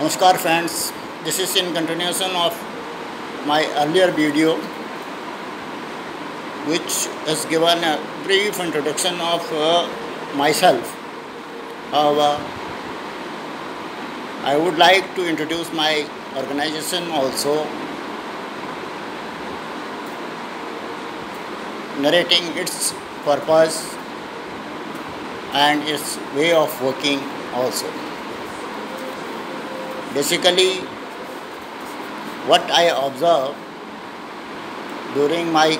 Namaskar friends, this is in continuation of my earlier video which has given a brief introduction of uh, myself. However, I would like to introduce my organization also narrating its purpose and its way of working also. Basically, what I observe during my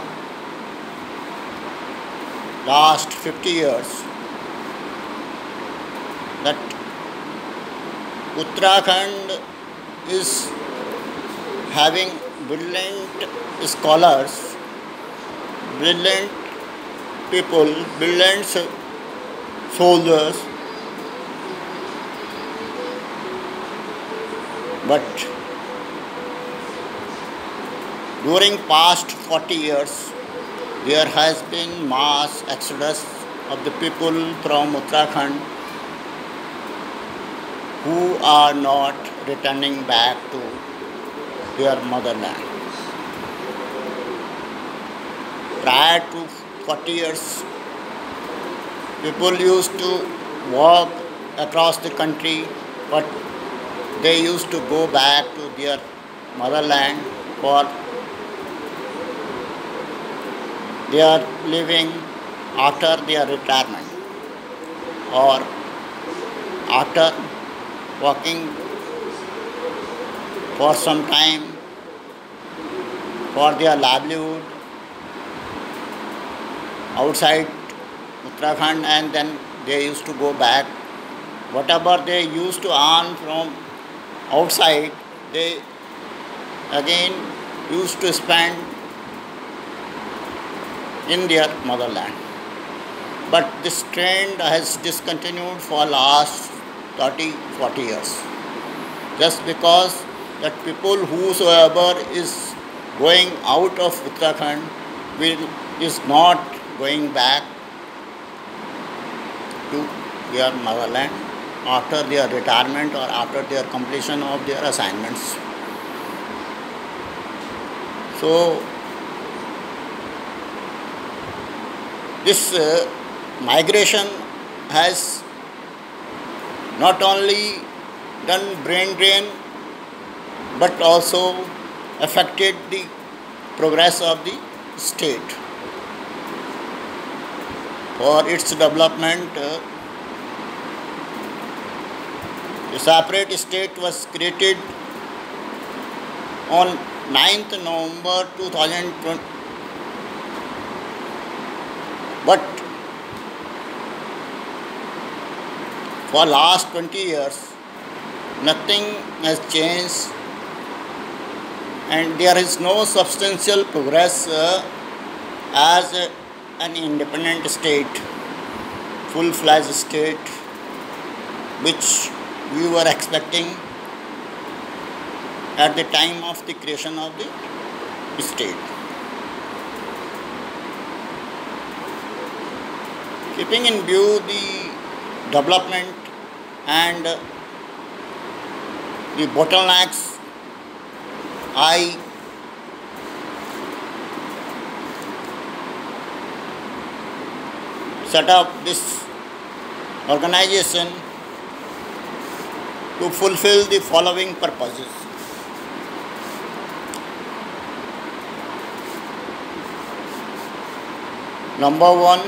last 50 years that Uttarakhand is having brilliant scholars, brilliant people, brilliant soldiers, but during past 40 years there has been mass exodus of the people from Uttarakhand who are not returning back to their motherland. Prior to 40 years, people used to walk across the country, but they used to go back to their motherland for their living after their retirement or after working for some time for their livelihood outside Uttarakhand and then they used to go back. Whatever they used to earn from outside, they again used to spend in their motherland. But this trend has discontinued for last 30, 40 years. Just because that people whosoever is going out of Uttarakhand will, is not going back to their motherland after their retirement or after their completion of their assignments. So, this uh, migration has not only done brain drain but also affected the progress of the state. For its development, uh, a separate state was created on 9th November 2020. But for last 20 years, nothing has changed and there is no substantial progress uh, as an independent state, full-fledged state, which we were expecting at the time of the creation of the state. Keeping in view the development and the bottlenecks, I set up this organization to fulfill the following purposes. Number one,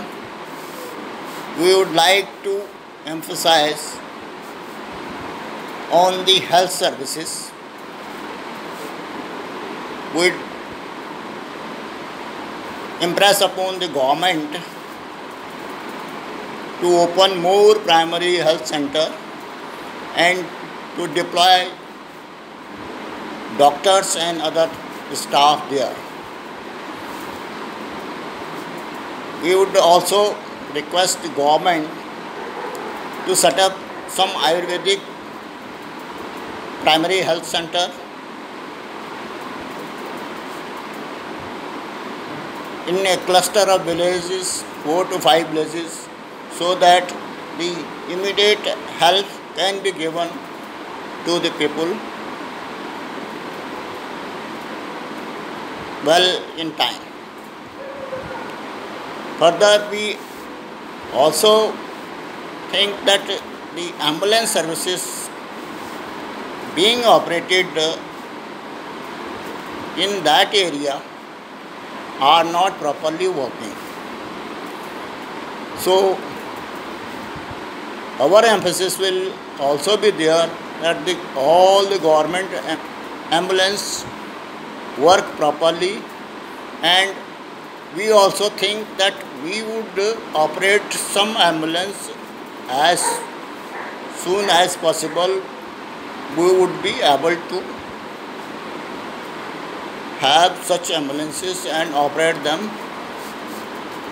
we would like to emphasize on the health services. We'd impress upon the government to open more primary health center and to deploy doctors and other staff there. We would also request the government to set up some Ayurvedic primary health center in a cluster of villages, four to five villages, so that the immediate help can be given to the people well in time. Further, we also think that the ambulance services being operated in that area are not properly working. So, our emphasis will also be there that the, all the government eh, ambulance work properly and we also think that we would operate some ambulance as soon as possible we would be able to have such ambulances and operate them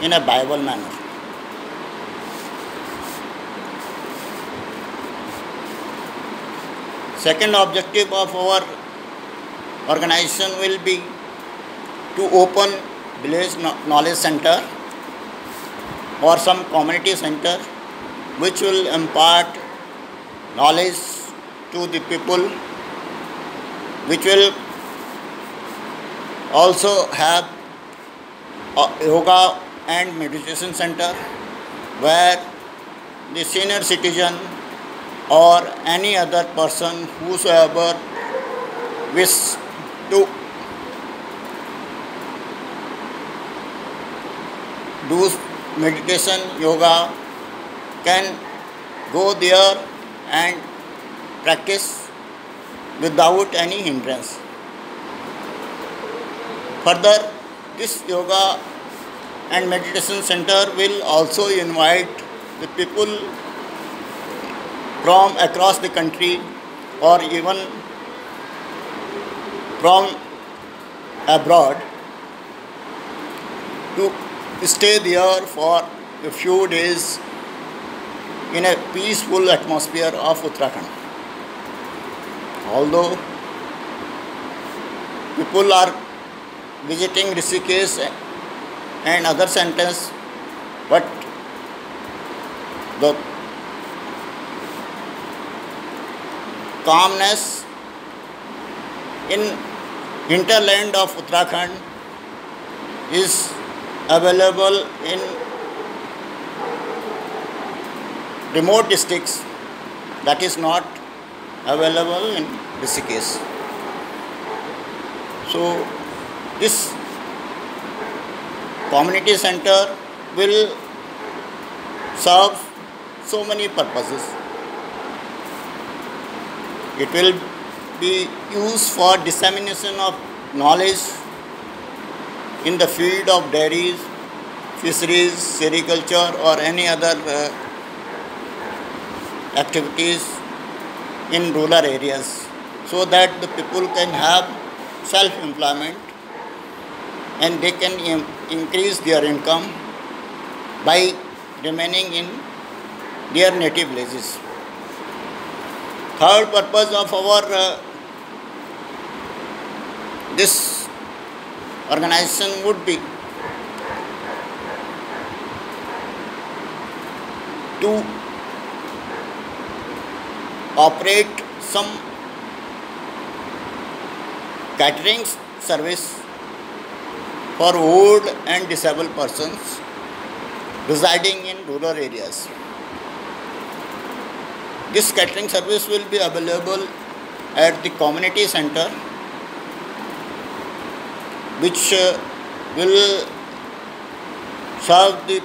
in a viable manner. Second objective of our organization will be to open village knowledge center or some community center which will impart knowledge to the people which will also have a yoga and meditation center where the senior citizen or any other person whosoever wish to do meditation yoga can go there and practice without any hindrance. Further this yoga and meditation center will also invite the people from across the country or even from abroad to stay there for a few days in a peaceful atmosphere of Uttarakhand. Although people are visiting Rishikesh and other centers, but the calmness in hinterland of Uttarakhand is available in remote districts that is not available in Rishikesh. So this community center will serve so many purposes. It will be used for dissemination of knowledge in the field of dairies, fisheries, sericulture or any other uh, activities in rural areas so that the people can have self-employment and they can Im- increase their income by remaining in their native villages. Third purpose of our uh, this organization would be to operate some catering service for old and disabled persons residing in rural areas. This catering service will be available at the community center which uh, will serve the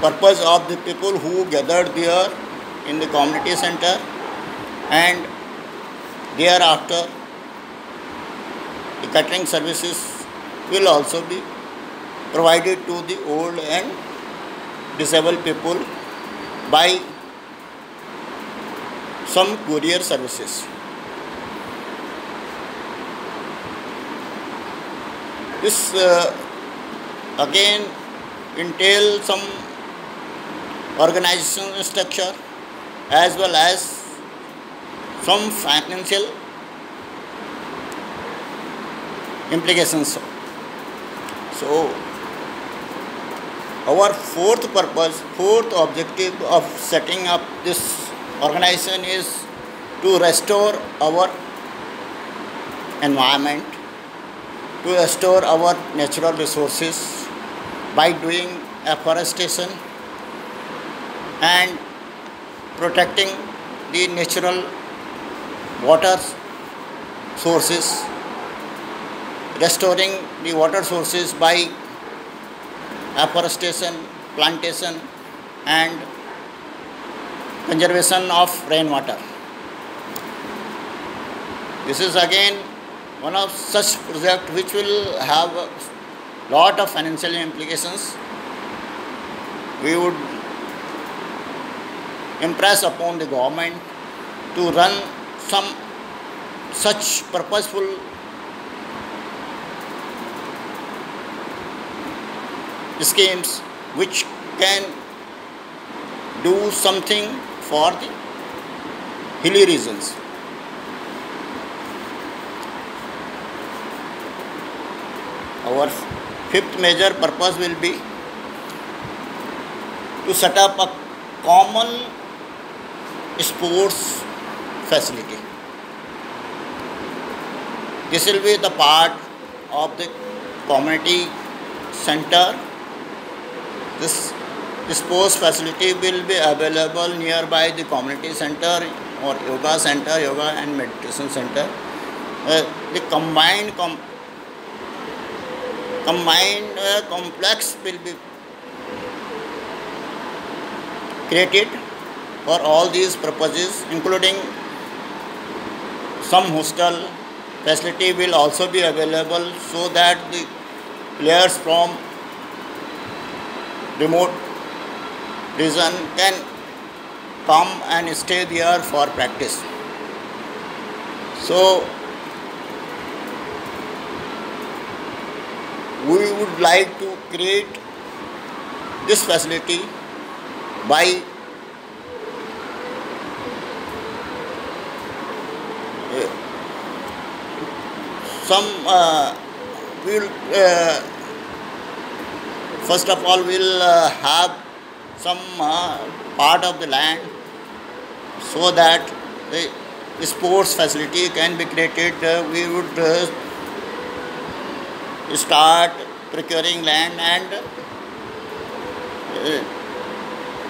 purpose of the people who gathered there in the community center and thereafter the catering services will also be provided to the old and disabled people by some courier services. This uh, again entail some organizational structure as well as some financial implications. So, our fourth purpose, fourth objective of setting up this organization is to restore our environment, to restore our natural resources by doing afforestation and protecting the natural water sources, restoring the water sources by afforestation, plantation and conservation of rainwater. This is again one of such project which will have a lot of financial implications. We would impress upon the government to run some such purposeful schemes which can do something for the hilly regions. Our fifth major purpose will be to set up a common sports facility. This will be the part of the community center. This sports facility will भी available nearby the community centre और yoga centre yoga and meditation centre the combined combined complex will be created for all these purposes including some hostel facility will also भी available so that the players from remote region can come and stay there for practice. So we would like to create this facility by some uh, we'll uh, first of all we'll uh, have some uh, part of the land so that the sports facility can be created. Uh, we would uh, start procuring land and uh,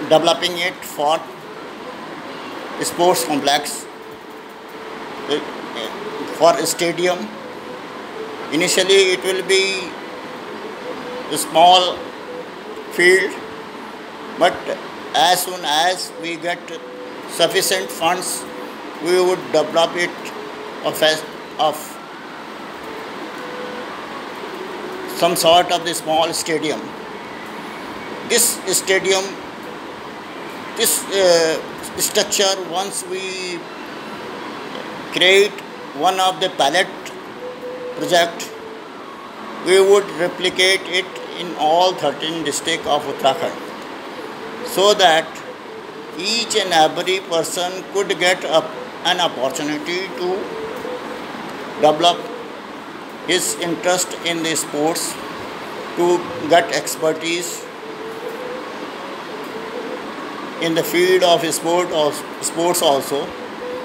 developing it for sports complex uh, for stadium. Initially it will be a small field but as soon as we get sufficient funds we would develop it of, of some sort of the small stadium. This stadium this uh, structure once we create one of the pilot project we would replicate it in all 13 districts of Uttarakhand so that each and every person could get a, an opportunity to develop his interest in the sports to get expertise in the field of sport or sports also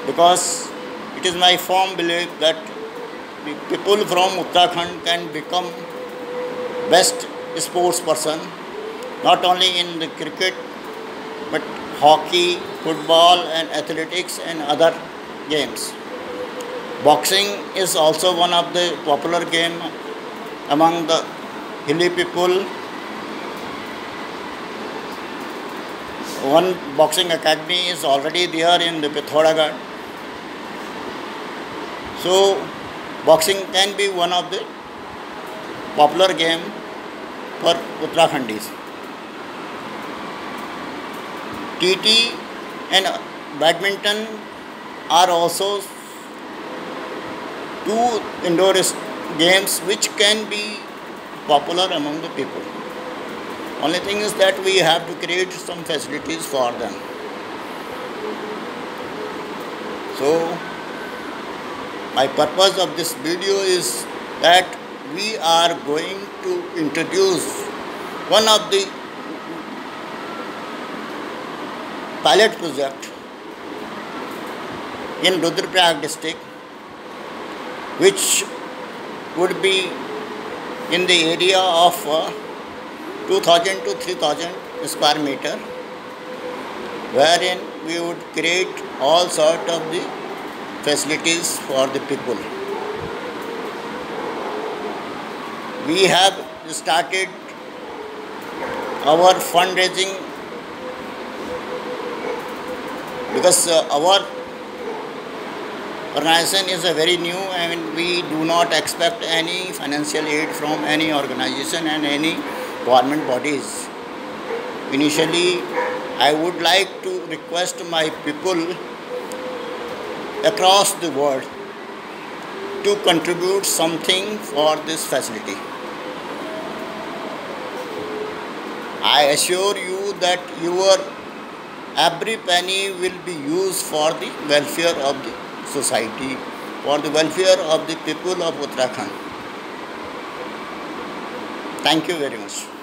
because it is my firm belief that people from Uttarakhand can become best sports person not only in the cricket hockey, football and athletics and other games. Boxing is also one of the popular game among the hilly people. One boxing academy is already there in the Pithoragarh. So boxing can be one of the popular game for Uttarakhandis. TT and uh, badminton are also two indoor games which can be popular among the people. Only thing is that we have to create some facilities for them. So, my purpose of this video is that we are going to introduce one of the pilot project in Rudraprayag district, which would be in the area of uh, 2000 to 3000 square meter, wherein we would create all sort of the facilities for the people. We have started our fundraising because uh, our organization is a very new and we do not expect any financial aid from any organization and any government bodies. Initially, I would like to request my people across the world to contribute something for this facility. I assure you that your every penny will be used for the welfare of the society, for the welfare of the people of Uttarakhand. Thank you very much.